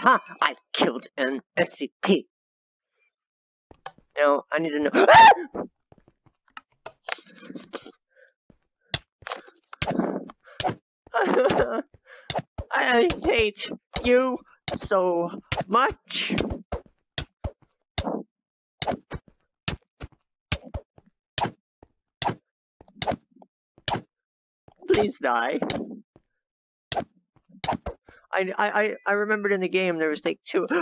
Ha! I killed an SCP. Now, I need to know. Ah! I hate you so much. Please die. I, I, I remembered in the game there was like two.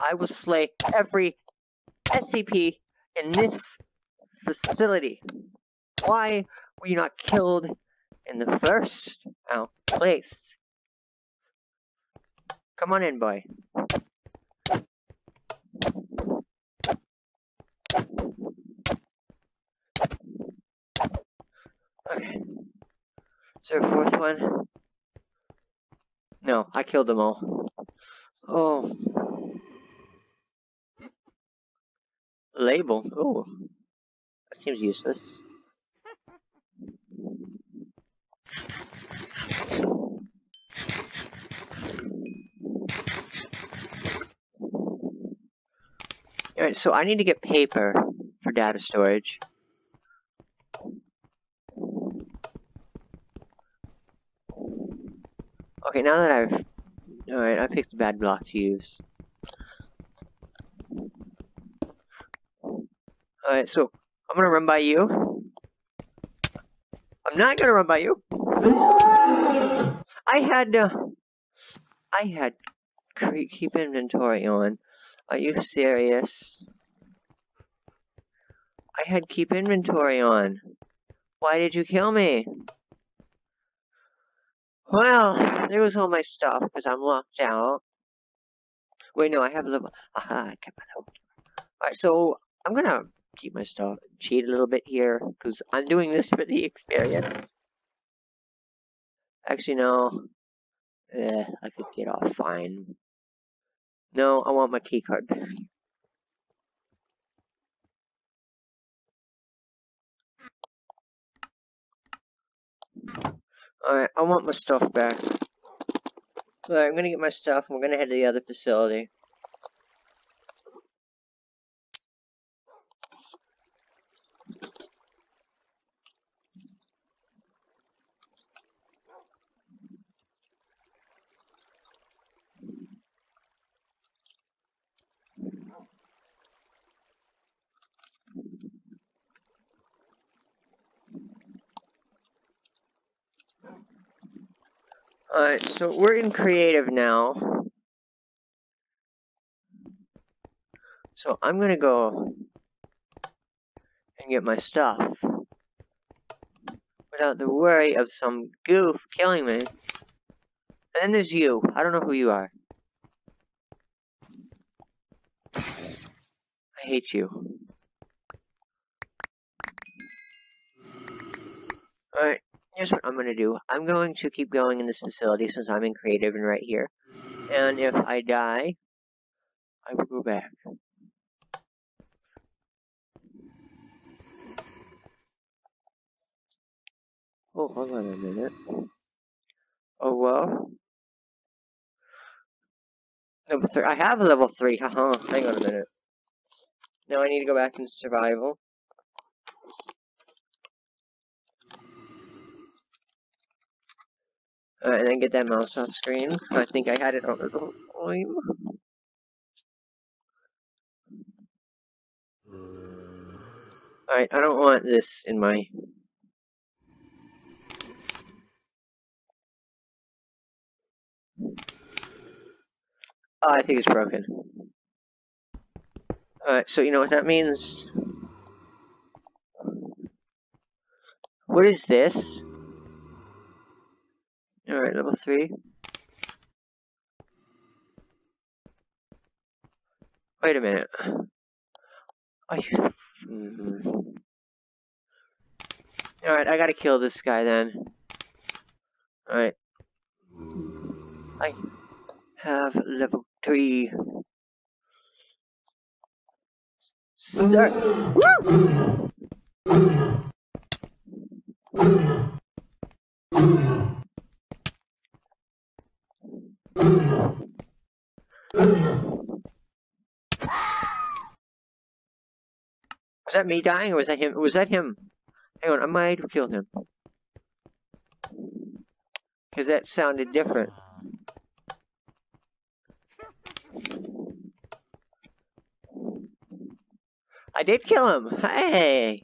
I will slay every SCP in this facility. Why were you not killed in the first place? Come on in, boy. Okay. Is there a fourth one? No, I killed them all. Oh. Label. Oh. That seems useless. Alright, so I need to get paper for data storage. Okay, now that I've... Alright, I picked a bad block to use. Alright, so I'm gonna run by you. I'm not gonna run by you. I had uh, I had keep inventory on. Are you serious? I had keep inventory on. Why did you kill me? Well, there was all my stuff because I'm locked out. Wait, no, I have a little. Aha, I kept my Alright, so I'm gonna keep my stuff, cheat a little bit here because I'm doing this for the experience. Actually, no. Eh, I could get off fine. No, I want my keycard. Alright, I want my stuff back. Alright, I'm gonna get my stuff and we're gonna head to the other facility. So we're in creative now. So I'm gonna go and get my stuff without the worry of some goof killing me. And then there's you. I don't know who you are. I hate you. Alright, here's what I'm going to do. I'm going to keep going in this facility since I'm in creative and right here. And if I die, I will go back. Oh, hold on a minute. Oh, well. Level 3. I have a level 3. Haha. Hang on a minute. Now I need to go back into survival. And then get that mouse off screen. I think I had it on the time. Alright, I don't want this in my... Oh, I think it's broken. Alright, so you know what that means? What is this? Alright, level 3. Wait a minute. Are you... Mm -hmm. Alright, I gotta kill this guy then. Alright. I have level 3. Sir! Woo! That me dying or was that him? Was that him? Hang on, I might have killed him. Because that sounded different. I did kill him! Hey!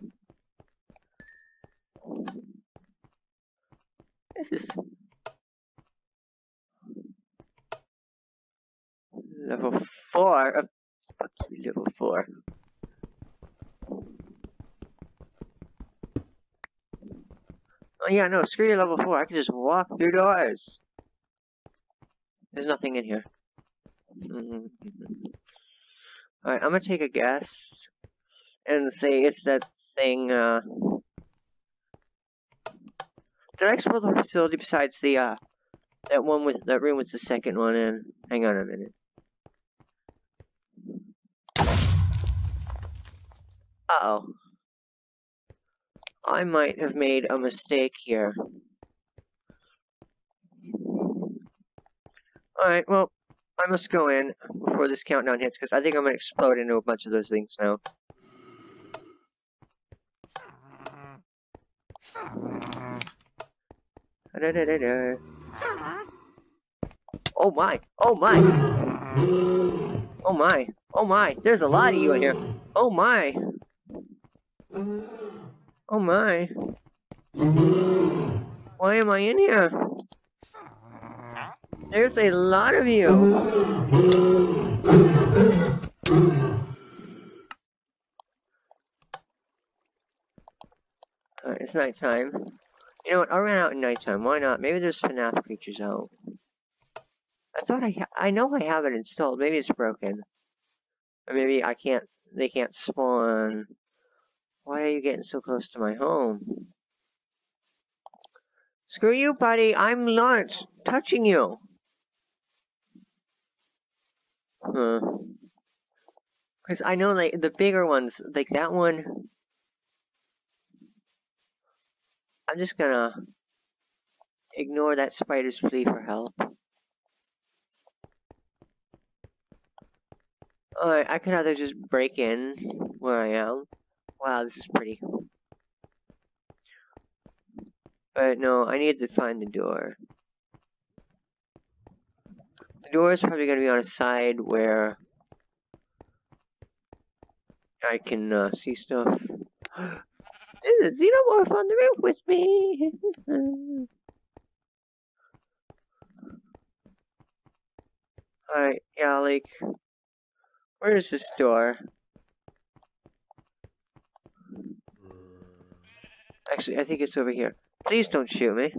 This is... Level 4? Uh, level 4. Oh yeah, no, screw your level 4. I can just walk through doors. There's nothing in here. Alright, I'm gonna take a guess. And say it's that thing, uh... Did I explore the facility besides the, uh... That one with, that room with the second one in? Hang on a minute. Uh-oh. I might have made a mistake here. Alright, well, I must go in before this countdown hits, because I think I'm going to explode into a bunch of those things now. Da -da -da oh my! Oh my! Oh my! Oh my! There's a lot of you in here! Oh my! Oh my. Why am I in here? There's a lot of you. Alright, it's nighttime. You know what, I'll run out in nighttime. Why not? Maybe there's FNAF creatures out. I thought I I know I have it installed. Maybe it's broken. Or maybe I can't, they can't spawn why are you getting so close to my home? Screw you, buddy. I'm not touching you. Huh. Because I know, like, the bigger ones, like that one... I'm just gonna ignore that spider's plea for help. Alright, I could either just break in where I am, Wow, this is pretty. But no, I need to find the door. The door is probably going to be on a side where I can uh, see stuff. There's a xenomorph on the roof with me! Alright, yeah, like, where is this door? Actually, I think it's over here. Please don't shoot me.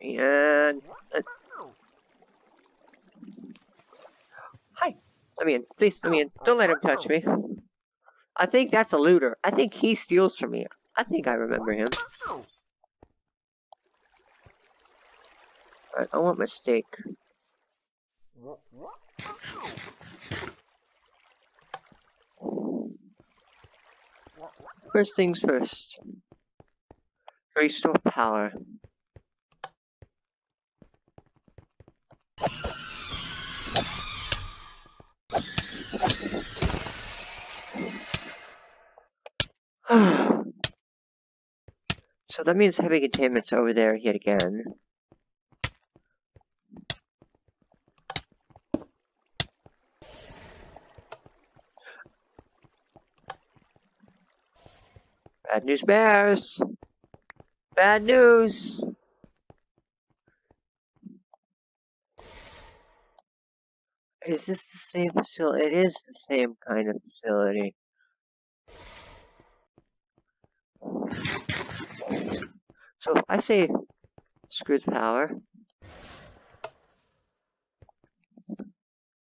And... Uh, hi! Let me in. Please, let me in. Don't let him touch me. I think that's a looter. I think he steals from me. I think I remember him. Alright, I want my steak. First things first. Restore power. so that means heavy containment's over there yet again. Bad news bears. Bad news. Is this the same facility? It is the same kind of facility. So I say screw the power.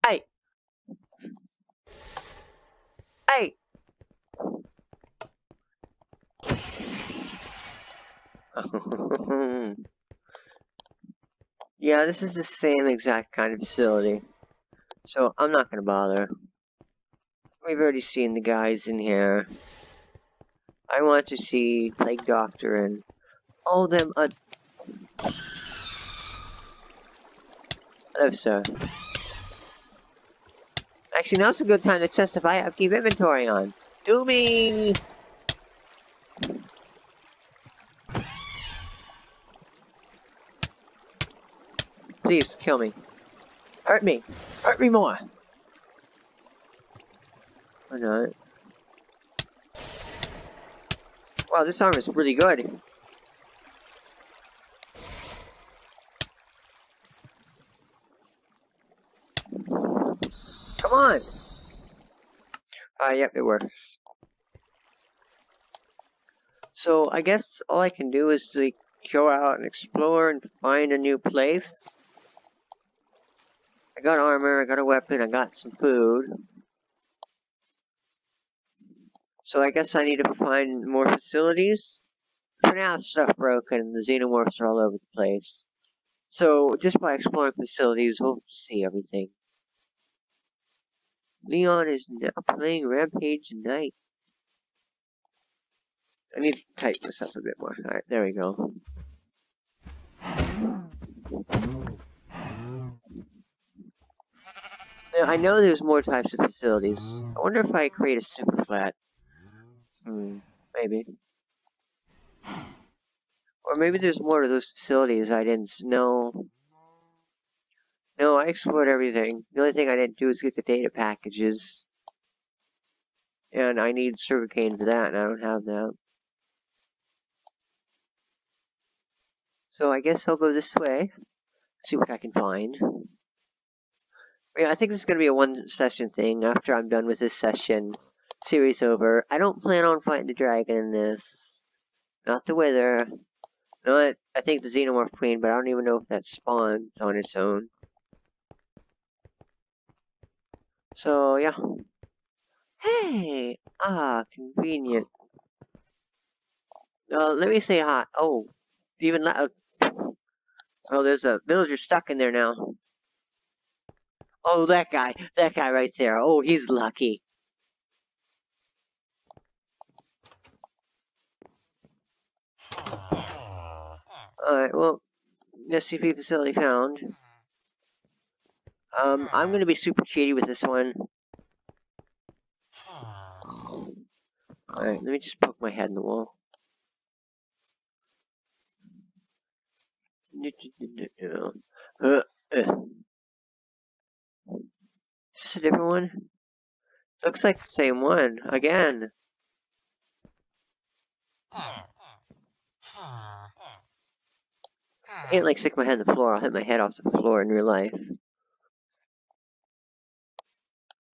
Hey! Hey! yeah, this is the same exact kind of facility. So, I'm not gonna bother. We've already seen the guys in here. I want to see Plague Doctor and all them uh, Hello, sir. Actually, now's a good time to test if I have keep inventory on. Do me! Please, kill me. Hurt me! Hurt me more! Or not. Wow, this arm is really good. Come on! Ah, uh, yep, it works. So, I guess all I can do is like, go out and explore and find a new place. I got armor, I got a weapon, I got some food. So I guess I need to find more facilities. For now, stuff broken, the xenomorphs are all over the place. So, just by exploring facilities, we'll see everything. Leon is now playing Rampage Nights. I need to tighten this up a bit more. Alright, there we go. Now, I know there's more types of facilities. I wonder if I create a super flat. Hmm, maybe. Or maybe there's more to those facilities I didn't know. No, I explored everything. The only thing I didn't do is get the data packages. And I need sugarcane for that, and I don't have that. So I guess I'll go this way. See what I can find. I think this is going to be a one session thing. After I'm done with this session, series over. I don't plan on fighting the dragon in this. Not the wither. Not, I think the xenomorph queen, but I don't even know if that spawns on its own. So, yeah. Hey! Ah, convenient. Uh, let me say hi. Oh, even that. Uh, oh, there's a villager stuck in there now. Oh, that guy. That guy right there. Oh, he's lucky. Alright, well, SCP facility found. Um, I'm gonna be super cheaty with this one. Alright, let me just poke my head in the wall. Uh, uh. This a different one? Looks like the same one, again. I can't like stick my head in the floor. I'll hit my head off the floor in real life.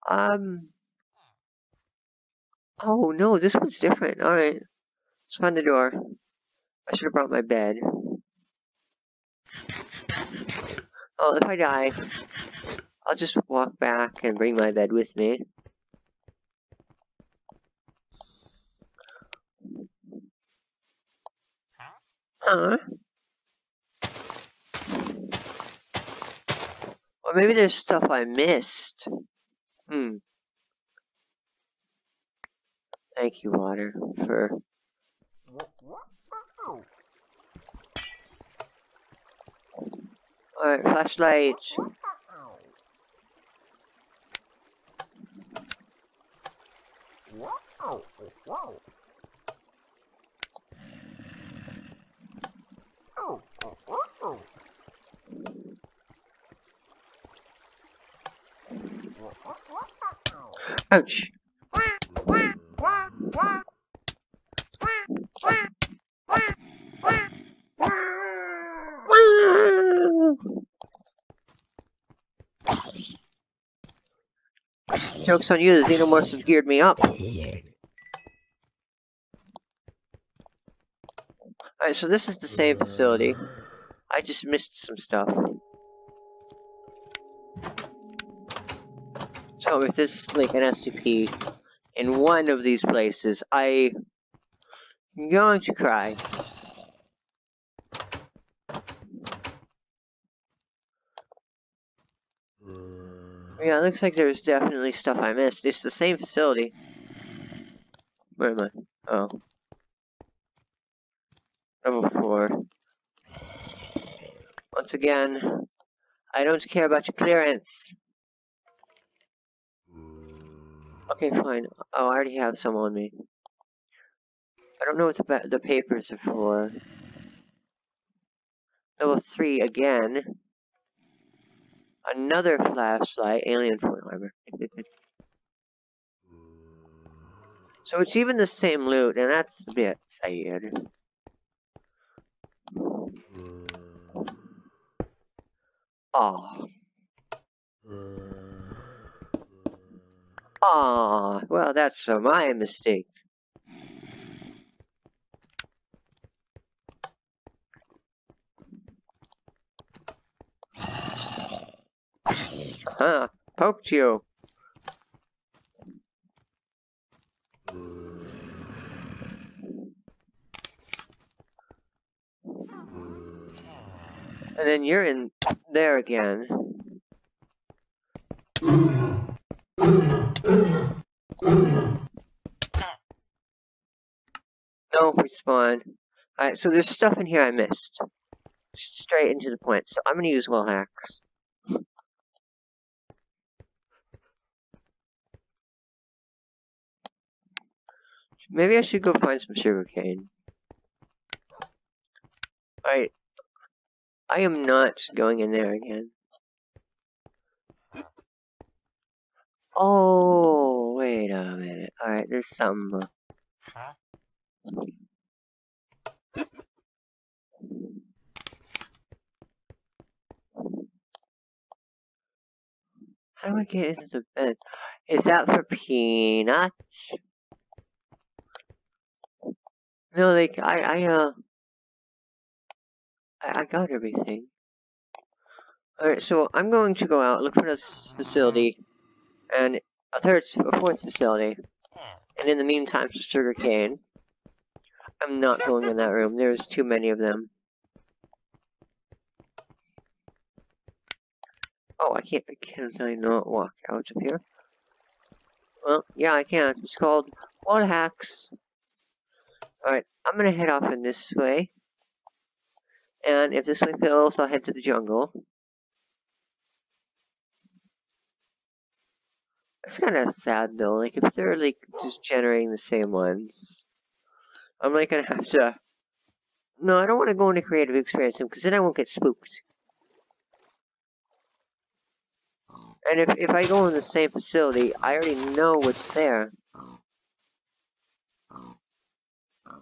Um. Oh no, this one's different. Alright. Let's find the door. I should have brought my bed. Oh, if I die, I'll just walk back and bring my bed with me. Huh? Or maybe there's stuff I missed. Hmm. Thank you, water, for... Alright, flashlight. Ouch. Joke's on you, the xenomorphs have geared me up. Alright, so this is the same facility. I just missed some stuff. So if this is like an SCP in one of these places, I'm going to cry. Yeah, it looks like there's definitely stuff I missed. It's the same facility. Where am I? Oh. Level 4. Once again, I don't care about your clearance. Okay, fine. Oh, I already have some on me. I don't know what the the papers are for. Level 3 again. Another flashlight, alien foil armor. so it's even the same loot, and that's a bit sad. Oh. Ah, well, that's uh, my mistake. Huh, poked you. And then you're in there again. No respawn. Alright, so there's stuff in here I missed. Straight into the point. So I'm gonna use wall hacks. Maybe I should go find some sugarcane. Alright. I am not going in there again. Oh, wait a minute. Alright, there's something. Huh? How do I get into the bed? Is that for peanuts? No, like, I, I, uh, I, I got everything. Alright, so I'm going to go out, look for this facility, and a third, a fourth facility, and in the meantime, some sugar cane. I'm not going in that room. There's too many of them. Oh, I can't. Can I not walk out of here? Well, yeah, I can. It's called wall hacks. Alright, I'm gonna head off in this way. And if this way fails, I'll head to the jungle. It's kind of sad though, like if they're like just generating the same ones. I'm like gonna have to... No, I don't want to go into creative experience because then I won't get spooked. And if, if I go in the same facility, I already know what's there.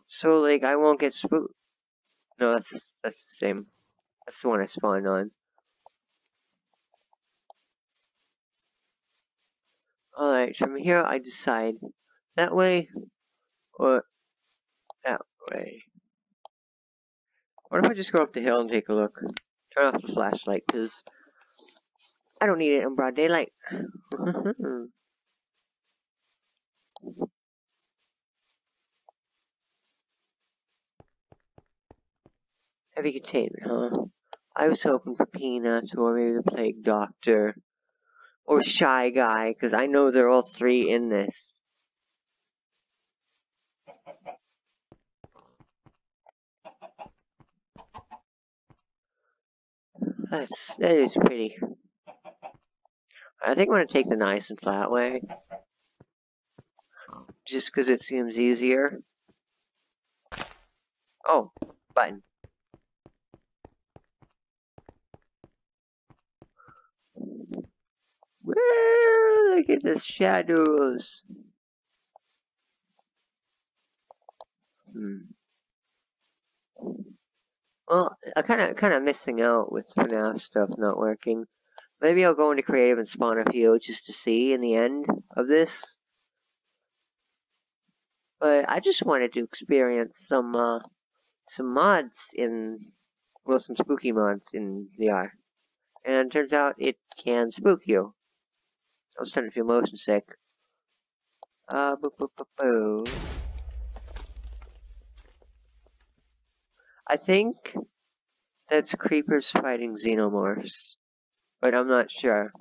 So, like, I won't get spooked. No, that's, that's the same. That's the one I spawned on. Alright, from here I decide that way or that way. What if I just go up the hill and take a look? Turn off the flashlight, because I don't need it in broad daylight. Heavy containment, huh? I was hoping for Peanuts or maybe the Plague Doctor. Or Shy Guy, because I know they're all three in this. That's, that is pretty. I think I'm going to take the nice and flat way. Just because it seems easier. Oh, button. Where? Look at the shadows. Hmm. Well, I kind of kind of missing out with FNAF stuff not working. Maybe I'll go into creative and spawn a few just to see in the end of this. But I just wanted to experience some uh, some mods in well some spooky mods in VR. And it turns out it can spook you. I was starting to feel motion sick. Uh, boo, boo, boo, boo. I think that's creepers fighting xenomorphs, but I'm not sure.